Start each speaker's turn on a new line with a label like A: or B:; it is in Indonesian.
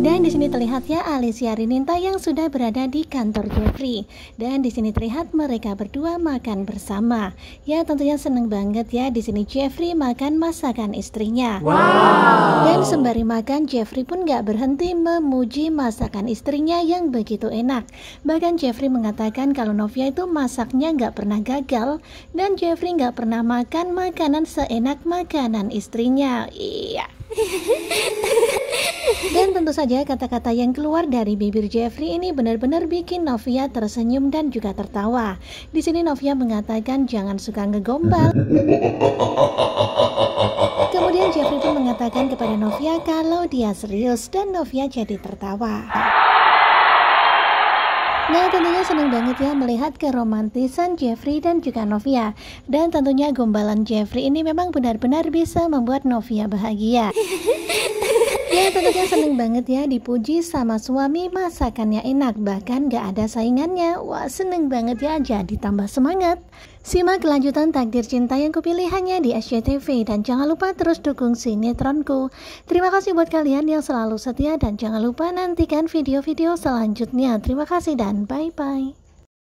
A: Dan di sini terlihat ya Alicia Rininta yang sudah berada di kantor Jeffrey. Dan di sini terlihat mereka berdua makan bersama. Ya tentunya seneng banget ya di sini Jeffrey makan masakan istrinya. Wow. Dan sembari makan Jeffrey pun gak berhenti memuji masakan istrinya yang begitu enak. Bahkan Jeffrey mengatakan kalau Novia itu masaknya gak pernah gagal dan Jeffrey gak pernah makan makanan seenak makanan istrinya. Iya. Tentu saja kata-kata yang keluar dari bibir Jeffrey ini benar-benar bikin Novia tersenyum dan juga tertawa. Di sini Novia mengatakan jangan suka ngegombal. Kemudian Jeffrey pun mengatakan kepada Novia kalau dia serius dan Novia jadi tertawa. Nah tentunya senang banget ya melihat keromantisan Jeffrey dan juga Novia Dan tentunya gombalan Jeffrey ini memang benar-benar bisa membuat Novia bahagia Ya tentunya seneng banget ya dipuji sama suami masakannya enak. Bahkan gak ada saingannya. Wah seneng banget ya jadi tambah semangat. Simak kelanjutan takdir cinta yang kupilih hanya di SCTV dan jangan lupa terus dukung sinetronku. Terima kasih buat kalian yang selalu setia. Dan jangan lupa nantikan video-video selanjutnya. Terima kasih dan bye-bye